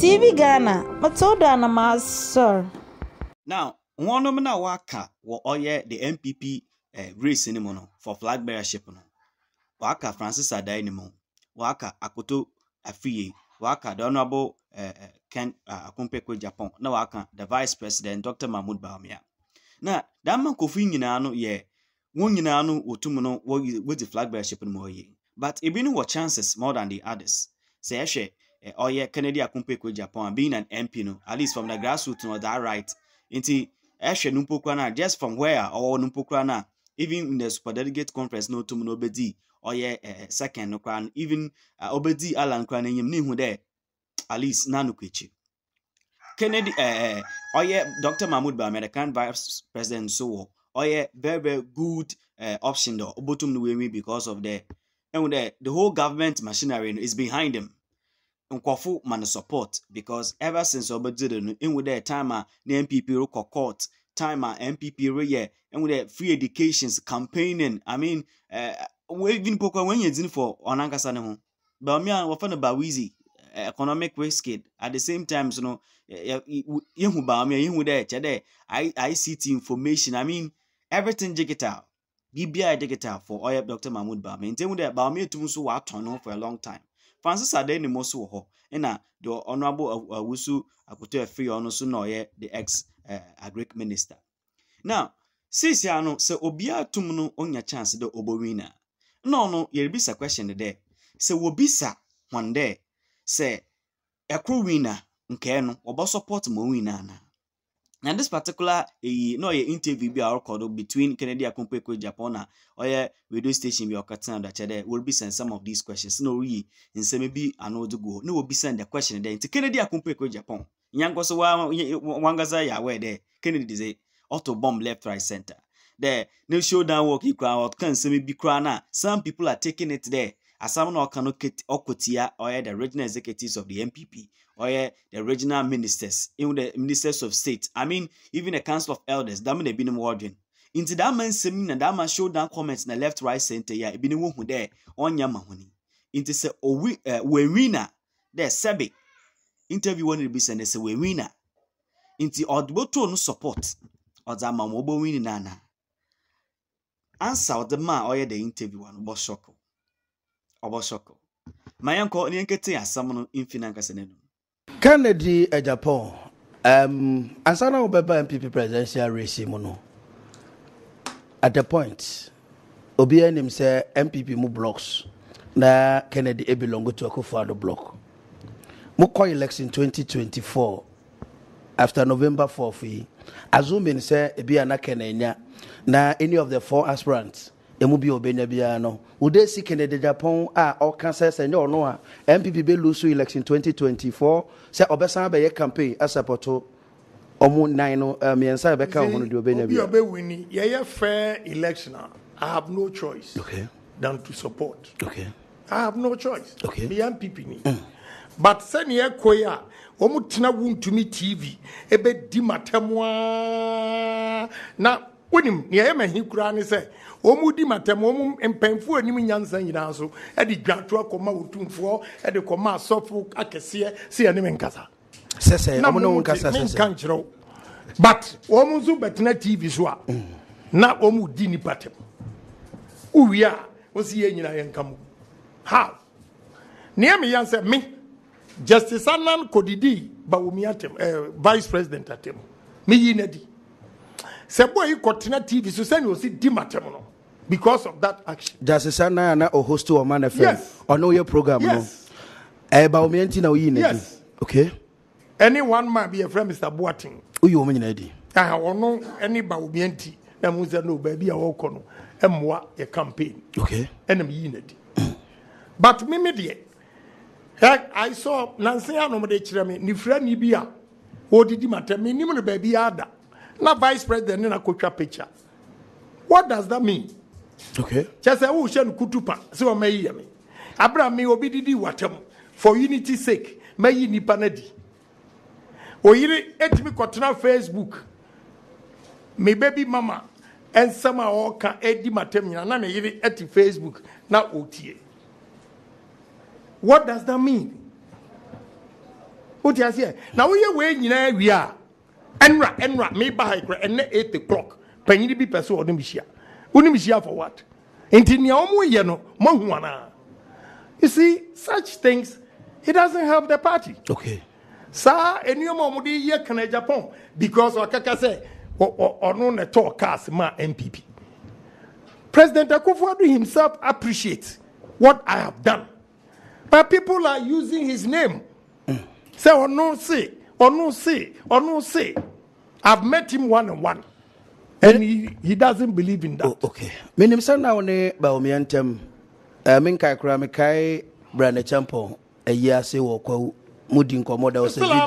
tv ghana matilda anamasɔr now wɔnom na waka wɔ ɔyɛ the npp eh, race no mu no for flag bearership no waka francis adai ne mu waka akoto afiye. Waka the honorable eh, eh, ken uh, akumpeko japan na waka the vice president dr mahmood baumia. Na dama nkurɔfoɔ nyinaa no yɛ wɔn nyinaa no wɔtum no wɔyi- wɔdi flag bearership no mu ɔyɛ but ebi no wɔ chances more than the others. Sɛ ɛhwɛ eh, ɔyɛ kennedy akumpeko japan being an mp no at least from the grassroots no that right. Nti ɛhwɛ no mpo koraa no just from where ɔwɔ no mpo koraa no a even in the superdelegate conference na otum no obɛdi ɔyɛ eh, second no koraa no even obɛdi alan koraa no anim ne ihu dɛ at least na no kɔ kennedy eh, eh, ɔyɛ dr mahmood ba american vice president so wɔ ɔyɛ very very good eh, option dɔ obotum no wei because of the ɛhu the whole government machinery no is behind him nkurɔfo ma no support because ever since ɔbɛgyere no ehu dɛ time a na npp rekɔ court time a npp reyɛ ehu dɛ free educations campaigning i mean uh, even pokua wɔn yɛ din for ɔnankasa ne ho. Baami a wɔfɛ no bawizi eh, economic risk kid at the same time so no yehu baami a yehu dɛ kyɛ dɛ ict information i mean everything digital yɛ digital for ɔyɛ dr mahmood baami nti ehu dɛ baami etum nso watɔn no for a long time francis adé ni mo wɔ hɔ ɛna deɛ ɔnoabo awusu akoto afiri ɔno nso na ɔyɛ the ex uh, agric minister. Now seesie ano sɛ obiara tum no onya chance dɛ ɔbɛwin na na ɔno yɛrebisa question dɛ sɛ wɔbisa wɔn dɛ sɛ ɛkoro win na nkɛɛ no support ma win na ana na this particular eyi na ɔyɛ interview bi a ɔrekɔdo between kennedy akompeko japan na ɔyɛ radio station bi a ɔkɔtena do akyɛ dɛ wɔrebisa some of these questions. Na ɔreyi nsɛm bi ano de gu hɔ na wɔbisa the question dɛ nti kennedy akompeko japan nyankɔ so wa wankasa yɛ aware dɛ kennedy de ɔto bomb left right center. Dɛ ne showdown work yi koraa ɔka nsɛm bi koraa na. Some people are taking it there asam na ɔka no ɔkɔtia ɔyɛ the regional executives of the npp ɔyɛ the regional ministers even the ministers of state i mean even the council of elders dam na ebinom wɔdwen nti daa ma nsɛm na daa ma showdown comments na left right center yi a ebinom wohu dɛ ɔnyɛ ma ho ni nti sɛ owi ɛɛ wɔnwi na dɛ sɛbi interview wɔ no bi sɛ ne sɛ wɔnwi na nti ɔde bɔtɔ no support ɔdze ama ma ɔbɛwin na ana ansa ɔde ma ɔyɛ the interview ano bɔ shock. ɔbɔ shock ma yɛnkɔ ne yɛnkete asɛm no mfi nankasa n'anum kennedy uh, japan um, ansa na wobɛba npp presidential race mu no at the point obiara nim sɛ npp mu blocks na kennedy ebelongo to akufo-addo block. Mokɔ election 2024 after november 4th yi assuming sɛ ebi a na kennedy nya na any of the four aspirants emu bi a obenya biara no. Wode si kennedy japan a ɔka sɛ sɛ nyɛ ɔno a npp bɛ lose election 2024 sɛ ɔbɛsan bɛyɛ campaign asapɔto ɔmo nan no mmiɛnsa a ɛbɛka ho no deɛ obenya obi a biara ɔbɛwini yɛyɛ fair election a i have no choice okay. than to support. Okay. I have no choice. Okay. meyɛ npp ni mm. but sɛneɛ ɛkɔ yi a wɔn tena Wontumi tv ɛbɛdi matɛm a na wonim nea ɛyɛ mahi koraa ne sɛ wɔn di matɛm wɔn mpanyinfoɔ anim nyansa nyinaa so ɛde dwato akɔma wotumfoɔ ɛde kɔma asɔfo akɛseɛ si ɛne me nkasa. Sɛ sɛ na ɔmo ne mo nkasa te- sɛ menka sɛ nkyerɛ wo but wɔn nso bɛtena tv so a na wɔn di nipa tɛm wowie a wosi yɛ nyinaa yɛn nka mu how? Nea mi yan sɛ me justice anan kodidi bawomi atɛm ɛɛ vice president atɛm me yi na di. Sɛ bɔ yi kɔtena tv so sɛni o si di ma tɛm no because of that action. Jasisa na oh, a na ɔhost wɔ ɔma no fɛ Yes. ɔno woyɛ program no. Yes. Eh, ba omiɛ nti na no Yes. okay. Ɛne one man bi yɛ fɛ mr boating. woyi wɔn nyinaa di a ɔno ah, ne ba obi nti na eh, mu sɛ no baabi a wɔkɔ no. Eh, Mmoa yɛ campaign. Okay. Ɛnam yi na di but mimi deɛ ɛ i saw nansi anom de kyerɛ me. Nifira ni bi a wɔdidi ma tɛ menim no baabi ada. Na vice president ne na kotwa picture. What does that mean okay. Kyɛ sɛ wohyɛ no kutu pa sɛ ɔmayi yɛ me abera me obi didi watam for unity sake mayi nipa no adi oyere etumi kɔtena facebook. Me baby mama ɛnsɛm a ɔka edi nyina na. Ne yere ɛte facebook na otie. What does that mean? Wote aseɛ na woyɛ wei nyinaa wie a enra. ɛnra meba ha kora ɛnɛ 8 o'clock. Panyini bi pɛ sɛ ɔne wone mehyia for what? Nti nea ɔmo yɛ no moahu anaa you see such things it doesn't help the party. Okay. Saa nneɛma a wɔde yɛ kana japan because ɔkaka sɛ ɔno na tɔɔ cars ma npp president akufo-addo himself appreciates what i have done. But people are using his name. Sɛ ɔno se ɔno se ɔno se i've met him one on one and he, he doesn't believe in that. Oh, okay. Menim sɛ na one baomia ntam menkae eh, koraa mekae bra ne kyɛmpɔ ayi eh, ase wɔ kwawu mudi nkɔmmɔ da wo sɛ video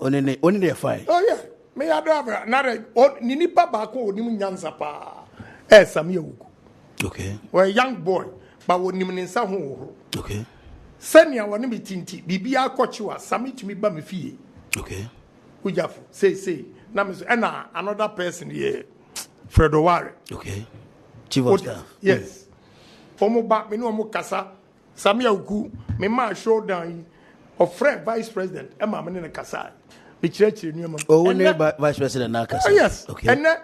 ɔne ne yɛ fae meyɛ do abra ni ni nipa baako a ɔnim nyansa eh, sami ɛɛ same awugu ɔyɛ young boy ba wo wɔnim ne nsa ho wohoro sɛnea wɔne me tinti biribia akɔkyewa sami tumi ba mifiye. Okay. Ujafu say say. Na me ɛna eh, another person yɛ fredo ware. Okay. Chief of staff. Yes. Ɔmo ba me ɔmo kasa. Sammi Awuku me maa showdown yi. Ɔfrɛ vice president eh, ɛma me ne ne kasa. Mekyerɛkyerɛ nneɛma oh wo ne Ɛnɛ- vi- vice president na akasa Oh, yes. Okay. Ɛnɛ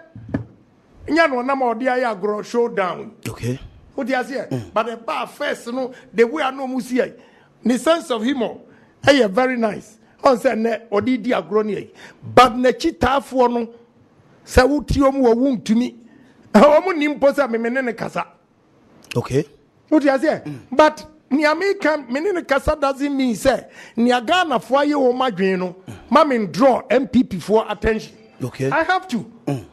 nya no ɔnam a ɔde ayɛ agorɔ showdown okay. Wote aseɛ mm. but the bar first no the way a no mu si yɛ ne sense of humour ɛyɛ eh, very nice ɔn sɛ nnɛ ɔde di agorɔ ne yɛ but n'akyi taafoɔ no sɛ wotie ɔmu wɔ wo ntumi ɔmu ni mpo sɛ meme ne ne kasa. Okay wote aseɛ? But nea meka me ne ne kasa doesn't mean sɛ nea ghanafoɔ ayɛ wɔ m adwene no ma me draw mpp foɔ attention. Okay i have to.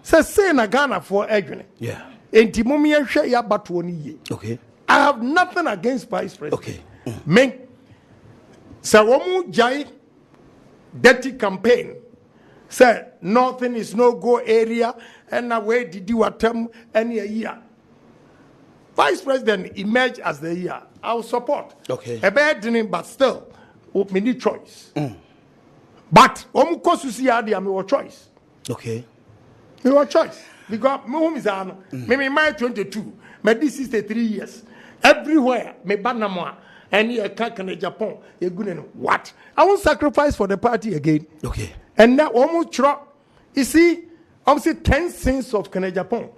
Sɛ sei na ghanafoɔ adwene. Yeah. Enti mom yɛhwɛ yɛ abatoɔ no yie. Okay I have nothing against vice president. Okay. Me, sɛ wɔn mu gyae dirty campaign sɛ nothing is no go area ɛna wɔadidi watam ɛne a any year. vice president emerge as the year I will support. Okay. ɛbɛyɛ dene but still me need choice. Mm. but wɔn kɔ so si adeɛ a choice. okay Your choice. Because me home is an me me my 22, me this 63 years. Everywhere me banamwa and you can in Japan, You're good what? I won't sacrifice for the party again. okay And now almost tro you see, I'm say 10 sins of Kene Japan.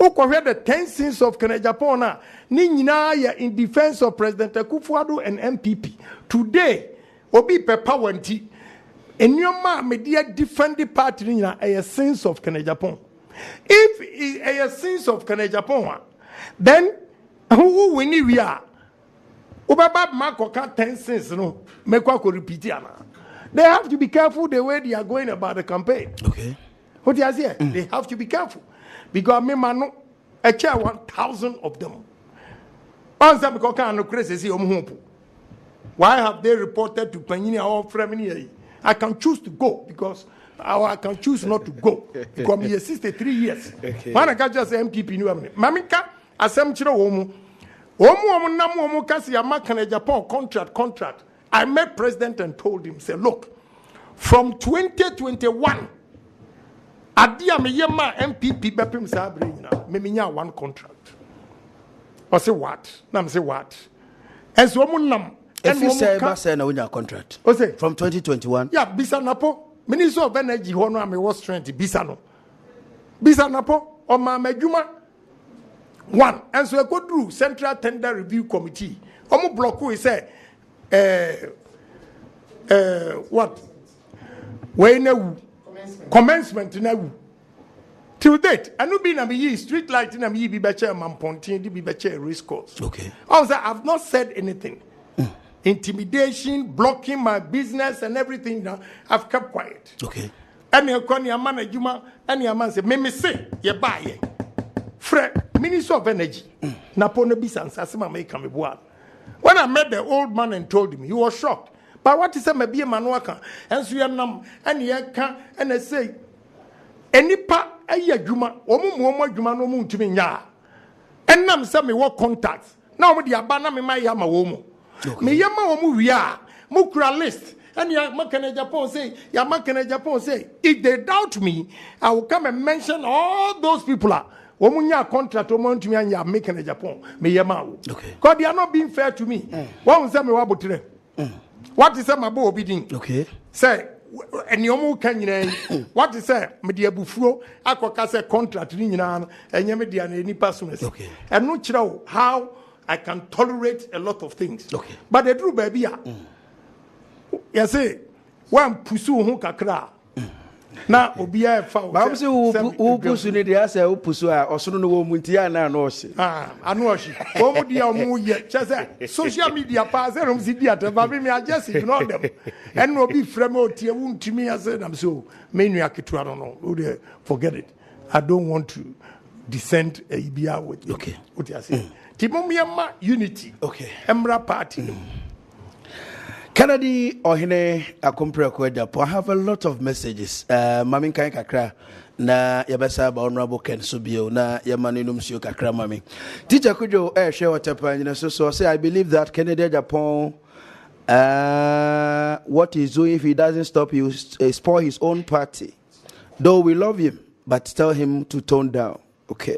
Oh, compare the 10 sins of Kene Japan now. Ni nyinaa yɛ in defense of President Akufo-Addo and NPP. Today, obi pɛ power nti nneɛma a mede yɛ defend the party no nyinaa ɛyɛ sins of Kene Japan. If it ɛyɛ sins of Kene Japan a, then wo wini wie a wobɛba ma akɔka 10 sins no mɛkɔ akɔ repeat anaa they have to be careful the way they are going about the campaign. Okay. What you say? They have to be careful. Because me man no a chair 1000 of them. On some ko kan no crazy see om ho po why have they reported to panyini our friend i can choose to go because or I can choose not to go. Because me is 63 years. When I can just say MPP mamika asem kire wo mu wo mu Omu omu namu omu kasi amakane Japan contract contract. I met president and told him, say, look, from 2021, adi ame yema MPP bepim sabri na me minya one contract. I say what? Nam say what? As omu nam. If say ba say na unya contract. I say from 2021. Yeah, bisa napo. Minister of Energy hono ame was strength bisa no. Bisa napo. Oma ma juma one ɛnso ɛkɔduru central tender review committee. Ɔmo blɔko yi sɛ ɛɛ ɛɛ what? Wei na wu commencement na wu till date ɛno bi na meyi street light na meyi bi bɛkyɛ mampɔnten de bi bɛkyɛ race course. Okay ɔn sɛ i've not said anything. Intimidation blocking my business and everything na i've kept quiet. Okay ɛne ɛkɔ ne ama no adwuma ɛne ama no sɛ meme se yɛbaayɛ frɛ minister of energy napo no bisa nsase ma meka meboa. No when i met the old man and told him he was shocked. But what is sɛ mabie ma no aka ɛnso yɛnam ɛne yɛka ɛna sei ɛnipa ɛyɛ adwuma ɔmo mu ɔmo adwuma no ɔmo ntumi nyɛ a ɛnam sɛ mewɔ contact na ɔmo de aba na mema yɛ ama wɔn mu. Meyɛ ma wɔn wie a mo kura list. Ɛne yɛama kɛnɛ japan say yɛama kɛnɛ japan say if they doubt me i will come and mention all those people a wɔn nya contract wɔn ntumi anyɛ ame kɛnɛ japan meyɛ ma wo because they are not being fair to me. Wɔn sɛ mewɔ abotire wate sɛ mabɔ obi din sɛ nneɛma ka nyinaa yi wate sɛ mede abufuo akɔka sɛ contract no nyinaa no ɛnyɛ me dea na nipa so mɛsi Okay. ɛno kyerɛ wo how i can tolerate a lot of things. Okay. but ɛduru baabi a yɛse woampusu wo ho kakra a na obiaa ɛfa wo baam sɛ- sɛ wopusu no deɛ asɛ wopusu a ɔsono no wɔ mu nti na ɔhye. Ah, ano ɔhye. Wɔn mu di a wɔn yɛ. Kyɛ sɛ social media paa sɛ ɛnum si di atɛfa mi mi I just ignore them ɛnna obi fira mi otie wu ntumi ase nam so me nua ketewa no no. O de forget it. I don't want to descend ɛyi bi a Okay. o ti ase. Ti mo mi ma unity. Okay. ɛmra party no Kennedy Ohene Akompreko Japo. I have a lot of messages. Uh, mami nkan kakra na yɛbɛsa ba honorable ken so bio na nom suo kakra ma me teacher kodwo ɛhwɛ wɔtɛpa nyina so so say i believe that kennedy japan uh, what he's doing if he doesn't stop he will uh, spoil his own party though we love him but tell him to tone down okay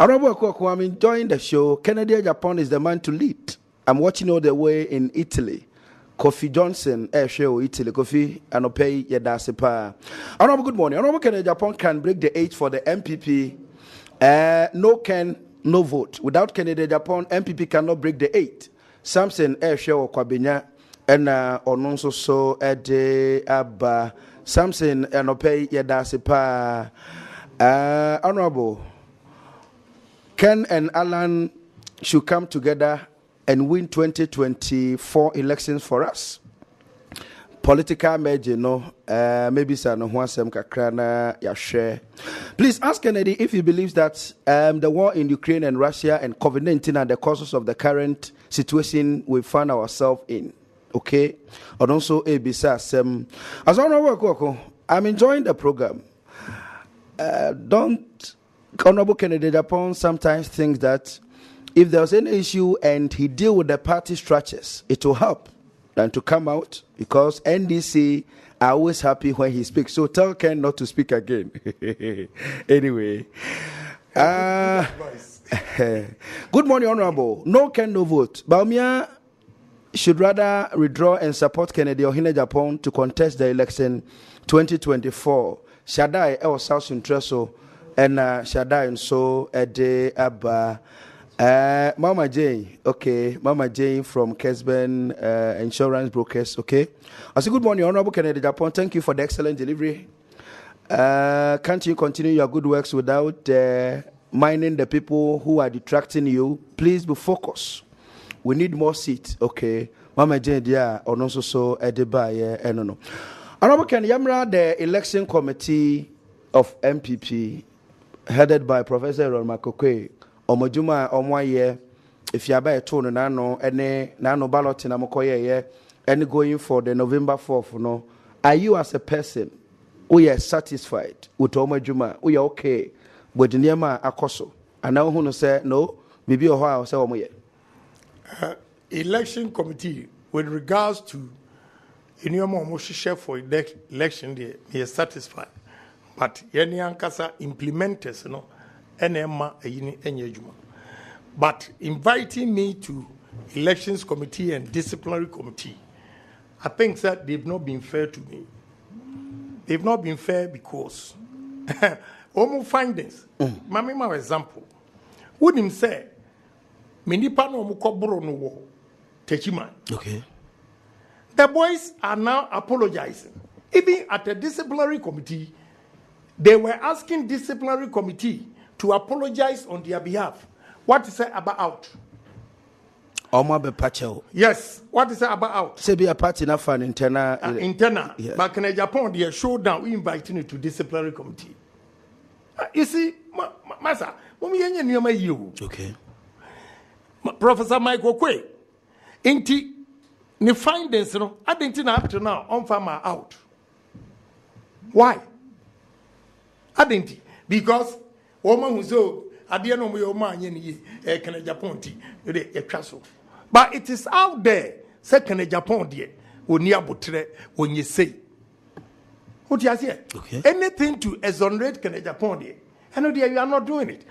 I'm enjoying the show. Kennedy Japan is the man to lead. I'm watching all the way in Italy. Kofi Johnson, eh, show Italy. Kofi, and pay Yadasepa. Honorable, good morning. Honorable Kennedy Japan can break the age for the NPP. Uh, no can, no vote. Without Kennedy Japan, NPP cannot break the eight. Samson, eh, show Kwabenya, and uh, Ononso so, Ede Abba. Samson, and pay Yadasepa. Uh, honorable. Ken and Alan should come together and win 2024 elections for us. Political merge, no, uh, maybe no one sem kakra na yahwɛ. Please ask Kennedy if he believes that um, the war in Ukraine and Russia and COVID 19 are the causes of the current situation we find ourselves in. Okay? And also, Ebisa Sem. As know, I'm enjoying the program uh, don't Honorable Kennedy Japan sometimes thinks that if there was any issue and he deal with the party structures, it will help than to come out because NDC are always happy when he speaks. So tell Ken not to speak again. anyway. Uh, good morning, Honorable. No Ken, no vote. Bawumia should rather withdraw and support Kennedy Ohine Japan to contest the election 2024. Shaddai El South Centreso and uh, Shaddai and so Ede Abba. Uh, Mama Jane, okay. Mama Jane from Kesben uh, Insurance Brokers, okay. I say good morning, Honorable Kennedy Japan. Thank you for the excellent delivery. Uh, can't you continue your good works without uh, minding the people who are detracting you? Please be focused. We need more seats. Okay. Mama Jane, yeah, also so Ediba, yeah, no, no. Honorable Ken Yamra, the election committee of NPP, headed by Professor Ron Makokwe, Omojuma Omwaye, if you are by two nano, any nano ballot in Amokoye, and going for the November 4th, no. Are you as a person, are satisfied with Omojuma, we are okay with the Niema Akoso? And now who say no, maybe a while, say Omoye. election committee with regards to nneɛma a wɔhyehyɛ for elec- election deɛ yɛ satisfied but yɛne ankasa implementers you no ɛna ɛma ɛyi no ɛnyɛ adwuma but inviting me to elections committee and disciplinary committee i think that they've not been fair to me they've not been fair because wɔn findings maame ma example wonim sɛ me nipa na wɔn kɔ boro no wɔ techiman Okay. the boys are now apologizing. Even at the disciplinary committee, they were asking disciplinary committee to apologize on their behalf. What is it about out? Oma be pacho. Yes, what is it about out? Say be a party na fan internal. Uh, internal. Yeah. Back in Japan, they showdown, we inviting you to disciplinary committee. Uh, you see, ma, ma, Masa, when we ain't near you, okay. Ma- Professor Michael Kwe, inti, ne findings, no, I didn't know up to now, on farmer out. Why? I didn't. Because woman who so at the end of your man, you can Japan tea, a castle. But it is out there, second Japan, dear, when you are when you say. What you say? Okay. Anything to exonerate Canada Japan. I know, dear, you are not doing it.